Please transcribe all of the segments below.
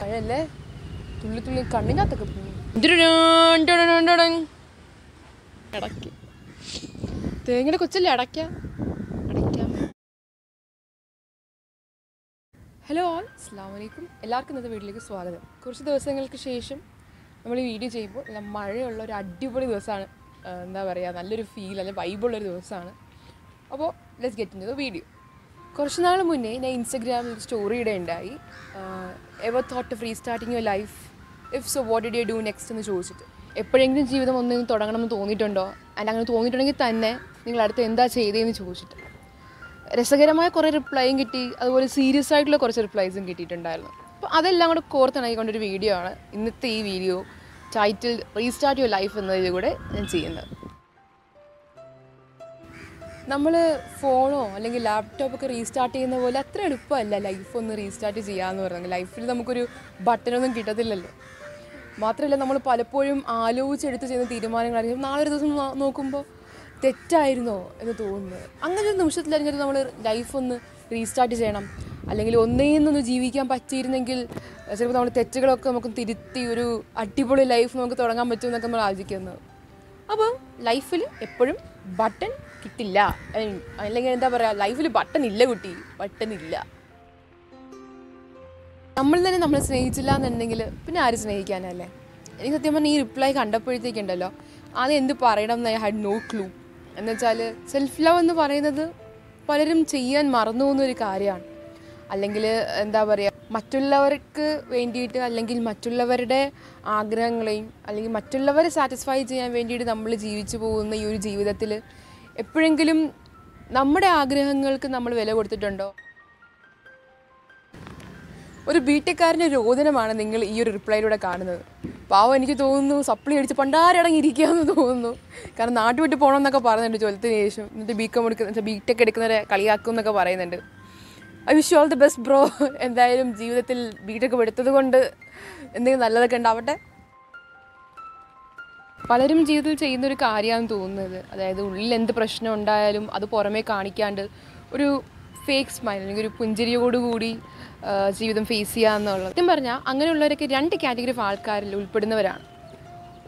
മഴയല്ലേ തുള്ളി തുള്ളി കണ്ണിനകത്തൊക്കെ ഇടയ്ക്ക്. തേങ്ങയുടെ കൊച്ചല്ലേ അടയ്ക്ക? അടയ്ക്കാം. ഹലോ ഓൾ അസ്സാം വലൈക്കും എല്ലാവർക്കും ഇന്നത്തെ വീട്ടിലേക്ക് സ്വാഗതം. കുറച്ച് ദിവസങ്ങൾക്ക് ശേഷം നമ്മൾ ഈ വീഡിയോ ചെയ്യുമ്പോൾ നല്ല മഴയുള്ള ഒരു അടിപൊളി ദിവസമാണ്. എന്താ പറയുക നല്ലൊരു ഫീൽ അല്ലെങ്കിൽ വൈബുള്ളൊരു ദിവസമാണ്. അപ്പോൾ let's get in the video കുറച്ച് നാൾ മുന്നേ ഞാൻ ഇൻസ്റ്റഗ്രാമിൽ story ഇടയുണ്ടായി ever thought of restarting your life if so what did you do next എന്ന് ചോദിച്ചിട്ട്. എപ്പോഴെങ്കിലും ജീവിതം ഒന്നും തുടങ്ങണം എന്ന് തോന്നിയിട്ടുണ്ടോ? ആൻഡ് അങ്ങനെ തോന്നിയിട്ടുണ്ടെങ്കിൽ തന്നെ നിങ്ങൾ അടുത്ത് എന്താ ചെയ്തതെന്ന് ചോദിച്ചിട്ട്. രസകരമായ കുറേ റിപ്ലൈയും കിട്ടി. അതുപോലെ സീരിയസ് ആയിട്ടുള്ള കുറച്ച് റിപ്ലൈസും കിട്ടിയിട്ടുണ്ടായിരുന്നു. അപ്പോൾ അതെല്ലാം കൂടെ കോർത്തിണങ്ങിക്കൊണ്ടൊരു വീഡിയോ ആണ് ഇന്നത്തെ ഈ video title restart your life എന്നതിലൂടെ ഞാൻ ചെയ്യുന്നത്. നമ്മൾ ഫോണോ അല്ലെങ്കിൽ ലാപ്ടോപ്പൊക്കെ റീസ്റ്റാർട്ട് ചെയ്യുന്ന പോലെ അത്ര എളുപ്പമല്ല ലൈഫ് ഒന്ന് റീസ്റ്റാർട്ട് ചെയ്യാമെന്ന് പറയുന്നത് ലൈഫിൽ നമുക്കൊരു ബട്ടനൊന്നും കിട്ടത്തില്ലല്ലോ. മാത്രമല്ല നമ്മൾ പലപ്പോഴും ആലോചിച്ചെടുത്ത് ചെയ്യുന്ന തീരുമാനങ്ങളായിരിക്കും. നാളെ ഒരു ദിവസം നോക്കുമ്പോൾ തെറ്റായിരുന്നോ എന്ന് തോന്നുന്നത്. അങ്ങനെ ഒരു നിമിഷത്തിലായിരിക്കും നമ്മൾ ലൈഫ് ഒന്ന് റീസ്റ്റാർട്ട് ചെയ്യണം. അല്ലെങ്കിൽ ഒന്നേ നിന്നൊന്ന് ജീവിക്കാൻ പറ്റിയിരുന്നെങ്കിൽ ചിലപ്പോൾ നമ്മൾ തെറ്റുകളൊക്കെ നമുക്ക് തിരുത്തി ഒരു അടിപൊളി ലൈഫ് നമുക്ക് തുടങ്ങാൻ പറ്റുമെന്നൊക്കെ നമ്മൾ ആലോചിക്കുന്നത് അപ്പോൾ ലൈഫിൽ എപ്പോഴും ബട്ടൺ കിട്ടില്ല. അല്ലെങ്കിൽ എന്താ പറയുക ലൈഫിൽ ബട്ടൺ ഇല്ല കുട്ടി. ബട്ടൺ ഇല്ല. നമ്മൾ തന്നെ നമ്മളെ സ്നേഹിച്ചില്ല എന്നുണ്ടെങ്കിൽ പിന്നെ ആര് സ്നേഹിക്കാനല്ലേ എനിക്ക് സത്യം പറഞ്ഞാൽ ഈ റിപ്ലൈ കണ്ടപ്പോഴത്തേക്കുണ്ടല്ലോ അത് എന്ത് പറയണം എന്ന് ഐ ഹാഡ് നോ ക്ലൂ എന്ന് വെച്ചാൽ സെൽഫ് ലവ് എന്ന് പറയുന്നത് പലരും ചെയ്യാൻ മറന്നു പോകുന്ന ഒരു കാര്യമാണ്. അല്ലെങ്കിൽ എന്താ പറയുക മറ്റുള്ളവർക്ക് വേണ്ടിയിട്ട് അല്ലെങ്കിൽ മറ്റുള്ളവരുടെ ആഗ്രഹങ്ങളെയും അല്ലെങ്കിൽ മറ്റുള്ളവരെ സാറ്റിസ്ഫൈ ചെയ്യാൻ വേണ്ടിയിട്ട് നമ്മൾ ജീവിച്ചു പോകുന്ന ഈ ഒരു ജീവിതത്തിൽ എപ്പോഴെങ്കിലും നമ്മുടെ ആഗ്രഹങ്ങൾക്ക് നമ്മൾ വില കൊടുത്തിട്ടുണ്ടോ? ഒരു ബിടെക്കാരന്റെ രോദനമാണ് നിങ്ങൾ ഈ ഒരു റിപ്ലൈയിലൂടെ കാണുന്നത്. പാവം എനിക്ക് തോന്നുന്നു സപ്ലി അടിച്ച് പണ്ടാരടങ്ങിയിരിക്കുകയെന്ന് തോന്നുന്നു. കാരണം നാട്ടു വിട്ട് പോകണമെന്നൊക്കെ പറയുന്നുണ്ട് ജോലത്തിന് ശേഷം എന്നിട്ട് ബി കോം എടുക്കുന്ന ബി ടെക് എടുക്കുന്നവരെ കളിയാക്കും എന്നൊക്കെ പറയുന്നുണ്ട്. I wish all the best bro എന്തായാലും ജീവിതത്തിൽ വീട്ടൊക്കെ ടെക് എടുത്തത് കൊണ്ട് എന്തെങ്കിലും നല്ലതൊക്കെ ഉണ്ടാവട്ടെ. പലരും ജീവിതത്തിൽ ചെയ്യുന്നൊരു കാര്യമാണെന്ന് തോന്നുന്നത്. അതായത് ഉള്ളിൽ എന്ത് പ്രശ്നം ഉണ്ടായാലും അത് പുറമേ കാണിക്കാണ്ട് ഒരു ഫേക്ക് സ്മൈൽ അല്ലെങ്കിൽ ഒരു പുഞ്ചിരിയോടുകൂടി ജീവിതം ഫേസ് ചെയ്യുക എന്നുള്ളത്. സത്യം പറഞ്ഞാൽ അങ്ങനെയുള്ളവരൊക്കെ രണ്ട് കാറ്റഗറി ഓഫ് ആൾക്കാരിൽ ഉൾപ്പെടുന്നവരാണ്.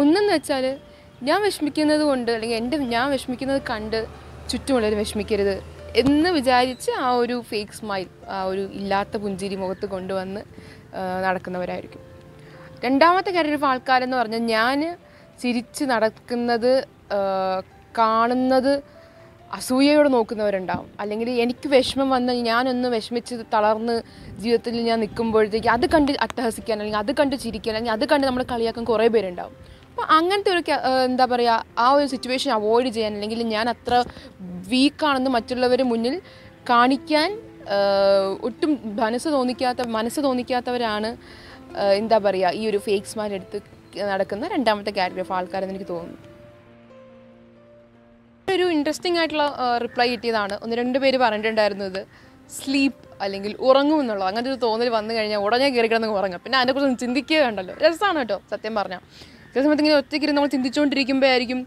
ഒന്നെന്ന് വെച്ചാൽ ഞാൻ വിഷമിക്കുന്നത് കൊണ്ട് അല്ലെങ്കിൽ എന്റെ ഞാൻ വിഷമിക്കുന്നത് കണ്ട് ചുറ്റുമുള്ളവർ വിഷമിക്കരുത്. എന്ന് വിചാരിച്ച് ആ ഒരു ഫേക്ക് സ്മൈൽ ആ ഒരു ഇല്ലാത്ത പുഞ്ചിരി മുഖത്ത് കൊണ്ടുവന്ന് നടക്കുന്നവരായിരിക്കും. രണ്ടാമത്തെ കാര്യം ആൾക്കാരെന്ന് പറഞ്ഞാൽ ഞാൻ ചിരിച്ച് നടക്കുന്നത് കാണുന്നത് അസൂയയോട് നോക്കുന്നവരുണ്ടാവും. അല്ലെങ്കിൽ എനിക്ക് വിഷമം വന്ന് ഞാനൊന്ന് വിഷമിച്ച് തളർന്ന് ജീവിതത്തിൽ ഞാൻ നിൽക്കുമ്പോഴത്തേക്ക് അത് കണ്ട് അട്ടഹസിക്കാൻ അല്ലെങ്കിൽ അത് കണ്ട് ചിരിക്കാൻ അല്ലെങ്കിൽ അത് കണ്ട് നമ്മൾ കളിയാക്കാൻ കുറേ പേരുണ്ടാവും. അപ്പോൾ അങ്ങനത്തെ ഒരു എന്താ പറയുക ആ ഒരു സിറ്റുവേഷൻ അവോയ്ഡ് ചെയ്യാൻ അല്ലെങ്കിൽ ഞാൻ അത്ര വീക്കാണെന്ന് മറ്റുള്ളവർ മുന്നിൽ കാണിക്കാൻ ഒട്ടും മനസ്സ് തോന്നിക്കാത്ത മനസ്സ് തോന്നിക്കാത്തവരാണ് എന്താ പറയുക ഈ ഒരു ഫേക്ക് സ്മൈൽ എടുത്ത് നടക്കുന്ന രണ്ടാമത്തെ കാറ്റഗറി ഓഫ് ആൾക്കാരെന്ന് എനിക്ക് തോന്നുന്നു. ഒരു ഇൻട്രസ്റ്റിംഗ് ആയിട്ടുള്ള റിപ്ലൈ കിട്ടിയതാണ്. ഒന്ന് രണ്ട് പേര് പറഞ്ഞിട്ടുണ്ടായിരുന്നത് സ്ലീപ്പ് അല്ലെങ്കിൽ ഉറങ്ങും എന്നുള്ളത്. അങ്ങനത്തെ ഒരു തോന്നൽ വന്നു കഴിഞ്ഞാൽ ഉടനെ കയറി കിടന്ന് ഉറങ്ങും. പിന്നെ അതിനെക്കുറിച്ച് ചിന്തിക്കുക വേണ്ടല്ലോ. രസമാണ് കേട്ടോ സത്യം പറഞ്ഞാൽ ചില സമയത്ത് ഇങ്ങനെ ഒറ്റയ്ക്ക് നമ്മൾ ചിന്തിച്ചുകൊണ്ടിരിക്കുമ്പോഴായിരിക്കും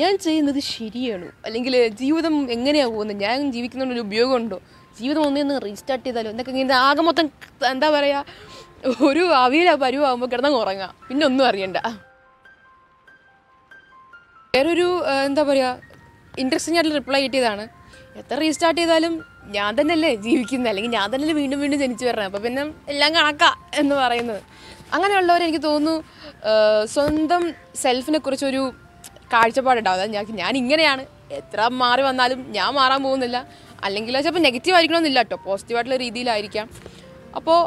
ഞാൻ ചെയ്യുന്നത് ശരിയാണോ? അല്ലെങ്കിൽ ജീവിതം എങ്ങനെയാണ് പോകുന്നത്? ഞാൻ ജീവിക്കുന്നതുകൊണ്ട് ഒരു ഉപയോഗമുണ്ടോ? ജീവിതം ഒന്നൊന്ന് റീസ്റ്റാർട്ട് ചെയ്താലോ? എന്നൊക്കെ ഇങ്ങനെ ആകെ മൊത്തം എന്താ പറയുക ഒരു അവിയില പരുവാകുമ്പോൾ കിടന്നങ്ങ് ഉറങ്ങാം. പിന്നെ ഒന്നും അറിയണ്ട. വേറൊരു എന്താ പറയുക ഇൻട്രസ്റ്റിംഗ് ആയിട്ട് റിപ്ലൈ കിട്ടിയതാണ്. എത്ര റീസ്റ്റാർട്ട് ചെയ്താലും ഞാൻ തന്നെയല്ലേ ജീവിക്കുന്നത് അല്ലെങ്കിൽ ഞാൻ തന്നെയല്ലേ വീണ്ടും വീണ്ടും ജനിച്ചു വരണം? അപ്പോൾ പിന്നെ എല്ലാം കണക്കാ എന്ന് പറയുന്നത്. അങ്ങനെയുള്ളവർ എനിക്ക് തോന്നുന്നു സ്വന്തം സെൽഫിനെ കുറിച്ചൊരു കാഴ്ചപ്പാടുണ്ടാവും. അതായത് ഞാൻ ഞാൻ ഇങ്ങനെയാണ് എത്ര മാറി വന്നാലും ഞാൻ മാറാൻ പോകുന്നില്ല. അല്ലെങ്കിൽ ചിലപ്പോൾ നെഗറ്റീവ് ആയിരിക്കണമെന്നില്ല കേട്ടോ പോസിറ്റീവായിട്ടുള്ള രീതിയിലായിരിക്കാം. അപ്പോൾ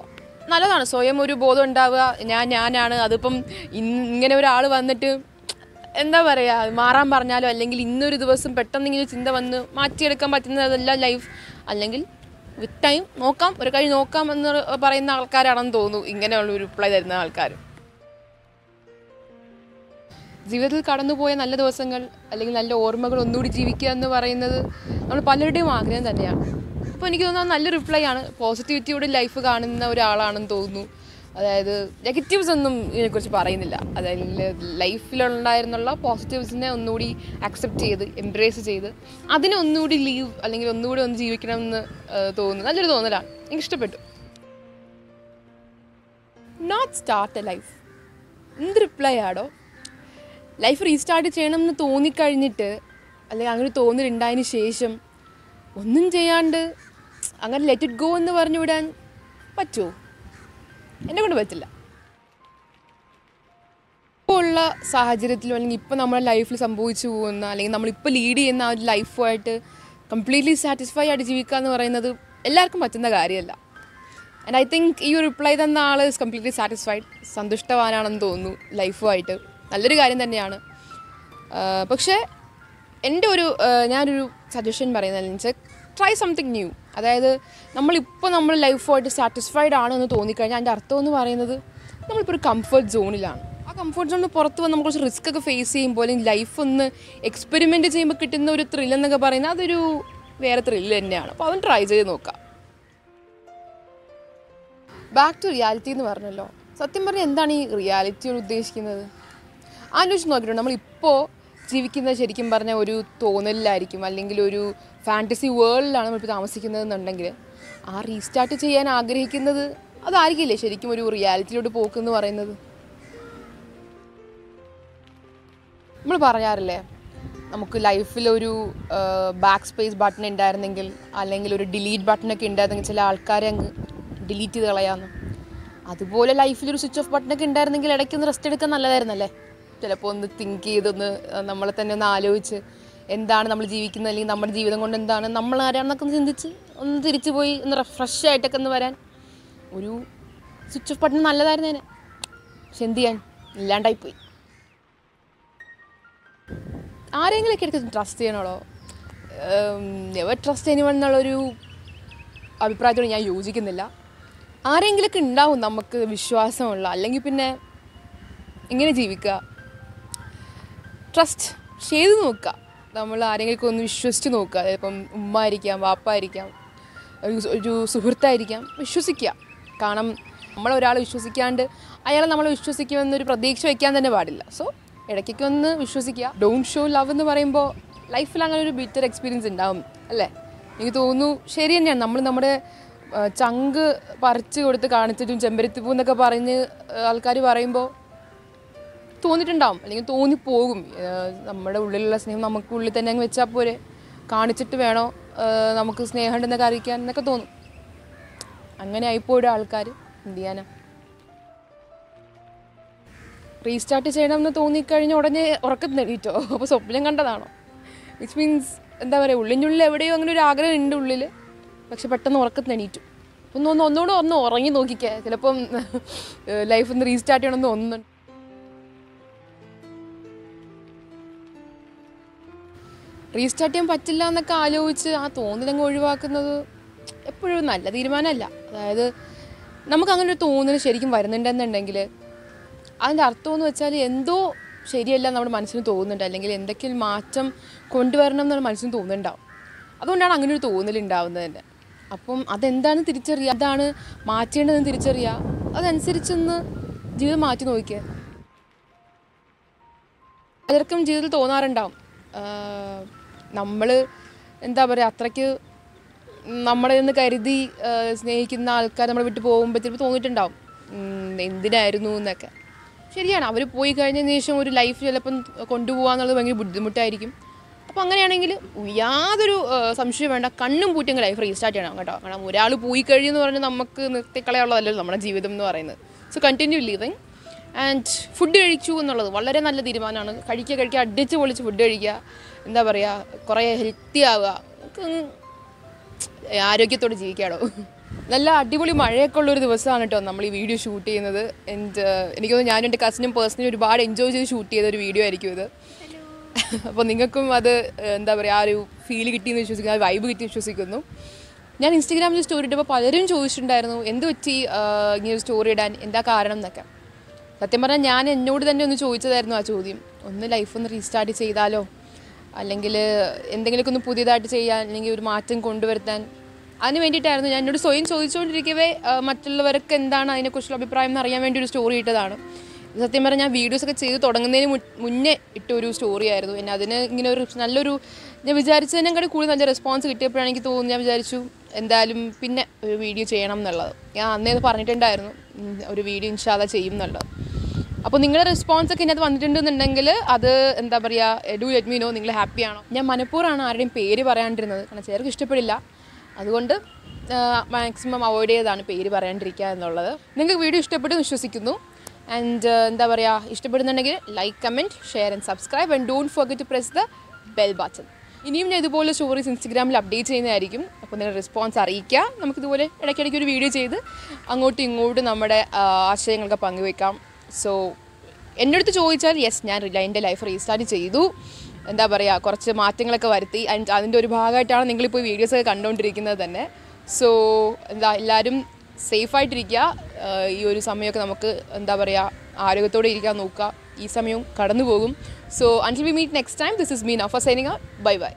നല്ലതാണ്. സ്വയം ഒരു ബോധം ഉണ്ടാവുക. ഞാൻ ഞാനാണ്. അതിപ്പം ഇങ്ങനെ ഒരാൾ വന്നിട്ട് എന്താ പറയുക മാറാൻ പറഞ്ഞാലോ? അല്ലെങ്കിൽ ഇന്നൊരു ദിവസം പെട്ടെന്ന് ഇങ്ങനെ ചിന്ത വന്ന് മാറ്റിയെടുക്കാൻ പറ്റുന്നതല്ല ലൈഫ് അല്ലെങ്കിൽ വിത്ത് ടൈം നോക്കാം. ഒരു കഴി നോക്കാം എന്ന് പറയുന്ന ആൾക്കാരാണെന്ന് തോന്നുന്നു. ഇങ്ങനെയുള്ള റിപ്ലൈ തരുന്ന ആൾക്കാർ. ജീവിതത്തിൽ കടന്നുപോയ നല്ല ദിവസങ്ങൾ അല്ലെങ്കിൽ നല്ല ഓർമ്മകൾ ഒന്നുകൂടി ജീവിക്കുക എന്ന് പറയുന്നത് നമ്മൾ പലരുടെയും ആഗ്രഹം തന്നെയാണ്. അപ്പോൾ എനിക്ക് തോന്നുന്നത് നല്ല റിപ്ലൈ ആണ്. പോസിറ്റിവിറ്റിയോടെ ലൈഫ് കാണുന്ന ഒരാളാണെന്ന് തോന്നുന്നു. അതായത് നെഗറ്റീവ്സ് ഒന്നും ഇതിനെക്കുറിച്ച് പറയുന്നില്ല. അതായത് ലൈഫിലുണ്ടായിരുന്നുള്ള പോസിറ്റീവ്സിനെ ഒന്നുകൂടി അക്സെപ്റ്റ് ചെയ്ത് എംബ്രേസ് ചെയ്ത് അതിനെ ഒന്നുകൂടി ലീവ് അല്ലെങ്കിൽ ഒന്നുകൂടി ഒന്ന് ജീവിക്കണം എന്ന് തോന്നുന്നു. നല്ലൊരു തോന്നലാണ്. എനിക്ക് ഇഷ്ടപ്പെട്ടു നോട്ട് സ്റ്റാർട്ട് എ ലൈഫ് എന്ത് റിപ്ലൈ ആടോ? ലൈഫ് റീസ്റ്റാർട്ട് ചെയ്യണം എന്ന് തോന്നിക്കഴിഞ്ഞിട്ട് അല്ലെങ്കിൽ അങ്ങനെ തോന്നലുണ്ടായതിന് ശേഷം ഒന്നും ചെയ്യാണ്ട് അങ്ങനെ ലെറ്റ് ഇറ്റ് ഗോ എന്ന് പറഞ്ഞു വിടാൻ പറ്റുമോ എന്നെ കൊണ്ട് പറ്റില്ല. ഇപ്പോൾ ഉള്ള സാഹചര്യത്തിലും അല്ലെങ്കിൽ ഇപ്പോൾ നമ്മുടെ ലൈഫിൽ സംഭവിച്ചു പോകുന്ന അല്ലെങ്കിൽ നമ്മളിപ്പോൾ ലീഡ് ചെയ്യുന്ന ആ ഒരു ലൈഫുമായിട്ട് കംപ്ലീറ്റ്ലി സാറ്റിസ്ഫൈ ആയിട്ട് ജീവിക്കുക എന്ന് പറയുന്നത് എല്ലാവർക്കും പറ്റുന്ന കാര്യമല്ല. ആൻഡ് ഐ തിങ്ക് ഈ ഒരു റിപ്ലൈ തന്ന ആൾ ഇസ് കംപ്ലീറ്റ്ലി സാറ്റിസ്ഫൈഡ് സന്തുഷ്ടവാനാണെന്ന് തോന്നുന്നു ലൈഫുമായിട്ട് നല്ലൊരു കാര്യം തന്നെയാണ്. പക്ഷേ എന്റെ ഒരു ഞാനൊരു സജഷൻ പറയുന്നതെന്ന് വെച്ചാൽ ട്രൈ സംതിങ് ന്യൂ അതായത് നമ്മളിപ്പോൾ നമ്മൾ ലൈഫുമായിട്ട് സാറ്റിസ്ഫൈഡ് ആണ് എന്ന് തോന്നിക്കഴിഞ്ഞാൽ അതിന്റെ അർത്ഥം എന്ന് പറയുന്നത് നമ്മളിപ്പോൾ ഒരു കംഫർട്ട് സോണിലാണ് ആ കംഫർട്ട് സോണിൽ പുറത്ത് വന്ന് നമ്മൾ കുറച്ച് റിസ്ക് ഒക്കെ ഫേസ് ചെയ്യുമ്പോൾ അല്ലെങ്കിൽ ലൈഫ് ഒന്ന് എക്സ്പെരിമെന്റ് ചെയ്യുമ്പോൾ കിട്ടുന്ന ഒരു ത്രില്ലെന്നൊക്കെ പറയുന്നത് അതൊരു വേറെ ത്രില്ല് തന്നെയാണ്. അപ്പോൾ അതൊന്ന് ട്രൈ ചെയ്ത് നോക്കാം. ബാക്ക് ടു റിയാലിറ്റി എന്ന് പറഞ്ഞല്ലോ. സത്യം പറഞ്ഞാൽ എന്താണ് ഈ റിയാലിറ്റിയോട് ഉദ്ദേശിക്കുന്നത്? ആലോചിച്ച് നോക്കിയിട്ടുണ്ട്. നമ്മളിപ്പോൾ ജീവിക്കുന്നത് ശരിക്കും പറഞ്ഞാൽ ഒരു തോന്നലിലായിരിക്കും. അല്ലെങ്കിൽ ഒരു ഫാന്റസി വേൾഡിലാണ് നമ്മളിപ്പോൾ താമസിക്കുന്നതെന്നുണ്ടെങ്കിൽ ആ റീസ്റ്റാർട്ട് ചെയ്യാൻ ആഗ്രഹിക്കുന്നത് അതായിരിക്കില്ലേ ശരിക്കും ഒരു റിയാലിറ്റിയിലോട്ട് പോക്കെന്ന് പറയുന്നത്? നമ്മൾ പറയാറില്ലേ നമുക്ക് ലൈഫിൽ ഒരു ബാക്ക് സ്പേസ് ബട്ടൺ ഉണ്ടായിരുന്നെങ്കിൽ അല്ലെങ്കിൽ ഒരു ഡിലീറ്റ് ബട്ടണൊക്കെ ഉണ്ടായിരുന്നെങ്കിൽ ചില ആൾക്കാരെ അങ്ങ് ഡിലീറ്റ് ചെയ്ത് കളയാമെന്ന് അതുപോലെ ലൈഫിൽ ഒരു സ്വിച്ച് ഓഫ് ബട്ടണൊക്കെ ഉണ്ടായിരുന്നെങ്കിൽ ഇടയ്ക്ക് ഒന്ന് റെസ്റ്റ് എടുക്കാൻ നല്ലതായിരുന്നല്ലേ? ചിലപ്പോൾ ഒന്ന് തിങ്ക് ചെയ്തൊന്ന് നമ്മളെ തന്നെ ഒന്ന് ആലോചിച്ച് എന്താണ് നമ്മൾ ജീവിക്കുന്നത് അല്ലെങ്കിൽ നമ്മുടെ ജീവിതം കൊണ്ട് എന്താണ് നമ്മൾ ആരാണെന്നൊക്കെ ഒന്ന് ചിന്തിച്ച് ഒന്ന് തിരിച്ചു പോയി ഒന്ന് ഫ്രഷ് ആയിട്ടൊക്കെ ഒന്ന് വരാൻ. ഒരു സ്വിച്ച് ഓഫ് ബട്ടൺ നല്ലതായിരുന്നേനെ പക്ഷെ എന്ത് ചെയ്യാൻ? ഇല്ലാണ്ടായിപ്പോയി ആരെങ്കിലുമൊക്കെ എടുത്ത് ട്രസ്റ്റ് ചെയ്യണോളോ നെവർ ട്രസ്റ്റ് എനിവൺ എന്നുള്ളൊരു അഭിപ്രായത്തോട് ഞാൻ യോജിക്കുന്നില്ല. ആരെങ്കിലുമൊക്കെ ഉണ്ടാവും നമുക്ക് വിശ്വാസമുള്ള അല്ലെങ്കിൽ പിന്നെ എങ്ങനെ ജീവിക്കുക. ട്രസ്റ്റ് ചെയ്ത് നോക്കുക. നമ്മൾ ആരെങ്കിലും ഒന്ന് വിശ്വസിച്ച് നോക്കുക. ഇപ്പം ഉമ്മ ആയിരിക്കാം വാപ്പ ആയിരിക്കാം ഒരു ഒരു സുഹൃത്തായിരിക്കാം വിശ്വസിക്കുക. കാരണം നമ്മളൊരാളെ വിശ്വസിക്കാണ്ട് അയാളെ നമ്മൾ വിശ്വസിക്കുമെന്നൊരു പ്രതീക്ഷ വയ്ക്കാൻ തന്നെ പാടില്ല. സോ ഇടയ്ക്കൊക്കെ ഒന്ന് വിശ്വസിക്കുക. ഡോണ്ട് ഷോ ലവ് എന്ന് പറയുമ്പോൾ ലൈഫിൽ അങ്ങനെ ഒരു ബിറ്റർ എക്സ്പീരിയൻസ് ഉണ്ടാവും അല്ലേ? എനിക്ക് തോന്നുന്നു ശരി തന്നെയാണ്. നമ്മൾ നമ്മുടെ ചങ്ക് പറിച്ച് കൊടുത്ത് കാണിച്ചിട്ടും ചെമ്പരത്തിപ്പൂ എന്നൊക്കെ പറഞ്ഞ് ആൾക്കാർ പറയുമ്പോൾ തോന്നിയിട്ടുണ്ടാവും. അല്ലെങ്കിൽ തോന്നിപ്പോകും. പോകും നമ്മുടെ ഉള്ളിലുള്ള സ്നേഹം നമുക്ക് ഉള്ളിൽ തന്നെ അങ്ങ് വെച്ചാൽ പോരെ. കാണിച്ചിട്ട് വേണോ? നമുക്ക് സ്നേഹം ഉണ്ടെന്നൊക്കെ അറിയിക്കാൻ എന്നൊക്കെ തോന്നും. അങ്ങനെ ആയിപ്പോഴും ആൾക്കാർ എന്ത് ചെയ്യാനാ? റീസ്റ്റാർട്ട് ചെയ്യണമെന്ന് തോന്നിക്കഴിഞ്ഞാൽ ഉടനെ ഉറക്കത്തിന് എണീറ്റോ അപ്പോൾ സ്വപ്നം കണ്ടതാണോ? വിച്ച് മീൻസ് എന്താ പറയുക ഉള്ളിനുള്ളിൽ എവിടെയോ അങ്ങനെ ഒരു ആഗ്രഹം ഉണ്ട് ഉള്ളിൽ പക്ഷെ പെട്ടെന്ന് ഉറക്കത്തിന് എണീറ്റു ഒന്ന് ഒന്ന് ഒന്നുകൂടെ ഒന്ന് ഉറങ്ങി നോക്കിക്കേ. ചിലപ്പം ലൈഫ് ഒന്ന് റീസ്റ്റാർട്ട് ചെയ്യണമെന്ന് ഒന്ന് റീസ്റ്റാർട്ട് ചെയ്യാൻ പറ്റില്ല എന്നൊക്കെ ആലോചിച്ച് ആ തോന്നലങ്ങ് ഒഴിവാക്കുന്നത് എപ്പോഴും നല്ല തീരുമാനമല്ല. അതായത് നമുക്ക് അങ്ങനെ ഒരു തോന്നൽ ശരിക്കും വരുന്നുണ്ടെന്നുണ്ടെങ്കിൽ അതിന്റെ അർത്ഥമെന്ന് വെച്ചാൽ എന്തോ ശരിയല്ല നമ്മുടെ മനസ്സിന് തോന്നുന്നുണ്ട്. അല്ലെങ്കിൽ എന്തൊക്കെയും മാറ്റം കൊണ്ടുവരണം എന്നാണ് മനസ്സിന് തോന്നുന്നുണ്ടാവും. അതുകൊണ്ടാണ് അങ്ങനെ ഒരു തോന്നൽ ഉണ്ടാവുന്നത് തന്നെ. അപ്പം അതെന്താണ് തിരിച്ചറിയുക? അതാണ് മാറ്റേണ്ടതെന്ന് തിരിച്ചറിയുക? അതനുസരിച്ചൊന്ന് ജീവിതം മാറ്റി നോക്കിക്കുക പലർക്കും ജീവിതത്തിൽ തോന്നാറുണ്ടാവും. നമ്മൾ എന്താ പറയുക അത്രയ്ക്ക് നമ്മളെ നിന്ന് കരുതി സ്നേഹിക്കുന്ന ആൾക്കാർ നമ്മൾ വിട്ടു പോകുമ്പോൾ ചിലപ്പോൾ തോന്നിയിട്ടുണ്ടാവും എന്തിനായിരുന്നു എന്നൊക്കെ. ശരിയാണ് അവർ പോയി കഴിഞ്ഞ ശേഷം ഒരു ലൈഫ് ചിലപ്പം കൊണ്ടുപോകാന്നുള്ളത് ഭയങ്കര ബുദ്ധിമുട്ടായിരിക്കും. അപ്പോൾ അങ്ങനെയാണെങ്കിൽ യാതൊരു സംശയം വേണ്ട കണ്ണും പൂറ്റിയും ലൈഫ് റീസ്റ്റാർട്ട് ചെയ്യണം കേട്ടോ. കാരണം ഒരാൾ പോയി കഴിഞ്ഞെന്ന് പറഞ്ഞാൽ നമുക്ക് നിർത്തിക്കളയുള്ളതല്ലല്ലോ നമ്മുടെ ജീവിതം എന്ന് പറയുന്നത്. So continue living and food കഴിച്ചു എന്നുള്ളത് വളരെ നല്ല തീരുമാനമാണ്. കഴിക്കുക കഴിക്കുക അടിച്ച് പൊളിച്ച് ഫുഡ് കഴിക്കുക. എന്താ പറയുക കുറേ ഹെൽത്തി ആവുക. ആരോഗ്യത്തോടെ ജീവിക്കാടോ നല്ല അടിപൊളി മഴയൊക്കെ ഉള്ളൊരു ദിവസമാണ് കേട്ടോ നമ്മൾ ഈ വീഡിയോ ഷൂട്ട് ചെയ്യുന്നത് ആൻഡ് എനിക്ക് തോന്നുന്നു ഞാനും എന്റെ കസിനും പേഴ്സണലി ഒരുപാട് എൻജോയ് ചെയ്ത് ഷൂട്ട് ചെയ്ത ഒരു വീഡിയോ ആയിരിക്കും ഇത്. അപ്പോൾ നിങ്ങൾക്കും അത് എന്താ പറയുക ആ ഒരു ഫീൽ കിട്ടിയെന്ന് വിശ്വസിക്കുന്നു ആ വൈബ് കിട്ടി വിശ്വസിക്കുന്നു. ഞാൻ ഇൻസ്റ്റഗ്രാമിൽ സ്റ്റോറി ഇട്ടപ്പോൾ പലരും ചോദിച്ചിട്ടുണ്ടായിരുന്നു എന്ത് പറ്റി ഇങ്ങനെ സ്റ്റോറി ഇടാൻ? എന്താ കാരണം? എന്നൊക്കെ. സത്യം പറഞ്ഞാൽ ഞാൻ എന്നോട് തന്നെ ഒന്ന് ചോദിച്ചതായിരുന്നു ആ ചോദ്യം. ഒന്ന് ലൈഫ് ഒന്ന് റീസ്റ്റാർട്ട് ചെയ്താലോ? അല്ലെങ്കിൽ എന്തെങ്കിലുമൊക്കെ ഒന്ന് പുതിയതായിട്ട് ചെയ്യാൻ അല്ലെങ്കിൽ ഒരു മാറ്റം കൊണ്ടുവരുത്താൻ. അതിന് വേണ്ടിയിട്ടായിരുന്നു. ഞാൻ എന്നോട് സ്വയം ചോദിച്ചുകൊണ്ടിരിക്കവേ മറ്റുള്ളവർക്ക് എന്താണ് അതിനെക്കുറിച്ചുള്ള അഭിപ്രായം എന്ന് അറിയാൻ വേണ്ടി ഒരു സ്റ്റോറി ഇട്ടതാണ്. സത്യം പറഞ്ഞാൽ ഞാൻ വീഡിയോസൊക്കെ ചെയ്ത് തുടങ്ങുന്നതിന് മുന്നേ ഇട്ട ഒരു സ്റ്റോറി ആയിരുന്നു. എന്നെ അതിന് ഇങ്ങനെ ഒരു നല്ലൊരു ഞാൻ വിചാരിച്ചതിനെക്കാട്ടി കൂടുതൽ നല്ല റെസ്പോൺസ് കിട്ടിയപ്പോഴാണ് എനിക്ക് തോന്നുന്നു ഞാൻ വിചാരിച്ചു എന്തായാലും പിന്നെ ഒരു വീഡിയോ ചെയ്യണം എന്നുള്ളത്. ഞാൻ അന്നേ പറഞ്ഞിട്ടുണ്ടായിരുന്നു. ഒരു വീഡിയോ ഇൻഷാല്ല ചെയ്യും എന്നുള്ളത്. അപ്പോൾ നിങ്ങളുടെ റെസ്പോൺസ് ഒക്കെ ഇതിനകത്ത് വന്നിട്ടുണ്ടെന്നുണ്ടെങ്കിൽ അത് എന്താ പറയുക ഡു ലെറ്റ് മീ നോ നിങ്ങൾ ഹാപ്പി ആണോ? ഞാൻ മനഃപൂർവമാണ് ആരുടെയും പേര് പറയാണ്ടിരുന്നത്. കാരണം ചിലർക്ക് ഇഷ്ടപ്പെടില്ല. അതുകൊണ്ട് മാക്സിമം അവോയ്ഡ് ചെയ്താണ് പേര് പറയാണ്ടിരിക്കുക എന്നുള്ളത്. നിങ്ങൾക്ക് വീഡിയോ ഇഷ്ടപ്പെട്ടു വിശ്വസിക്കുന്നു. ആൻഡ് എന്താ പറയുക ഇഷ്ടപ്പെടുന്നുണ്ടെങ്കിൽ like comment share and subscribe and don't forget to press the bell button ഇനിയും ഞാൻ ഇതുപോലെ സ്റ്റോറീസ് ഇൻസ്റ്റഗ്രാമിൽ അപ്ഡേറ്റ് ചെയ്യുന്നതായിരിക്കും. അപ്പോൾ നിങ്ങളുടെ റെസ്പോൺസ് അറിയിക്കുക. നമുക്കിതുപോലെ ഇടയ്ക്കിടയ്ക്ക് ഒരു വീഡിയോ ചെയ്ത് അങ്ങോട്ടും ഇങ്ങോട്ടും നമ്മുടെ ആശയങ്ങളൊക്കെ പങ്കുവെക്കാം. സോ എന്റെ അടുത്ത് ചോദിച്ചാൽ യെസ് ഞാൻ എന്റെ ലൈഫ് റീസ്റ്റാർട്ട് ചെയ്തു. എന്താ പറയുക കുറച്ച് മാറ്റങ്ങളൊക്കെ വരുത്തി. അതിന്റെ ഒരു ഭാഗമായിട്ടാണ് നിങ്ങളിപ്പോൾ വീഡിയോസൊക്കെ കണ്ടുകൊണ്ടിരിക്കുന്നത് തന്നെ. സോ എന്താ എല്ലാവരും സേഫായിട്ടിരിക്കുക ഈ ഒരു സമയമൊക്കെ നമുക്ക് എന്താ പറയുക ആരോഗ്യത്തോടെ ഇരിക്കാൻ നോക്കുക. ഈ സമയവും കടന്നു പോകും so and we meet next time this is mean off signing bye bye